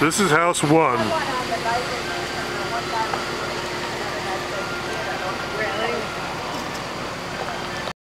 This is house one.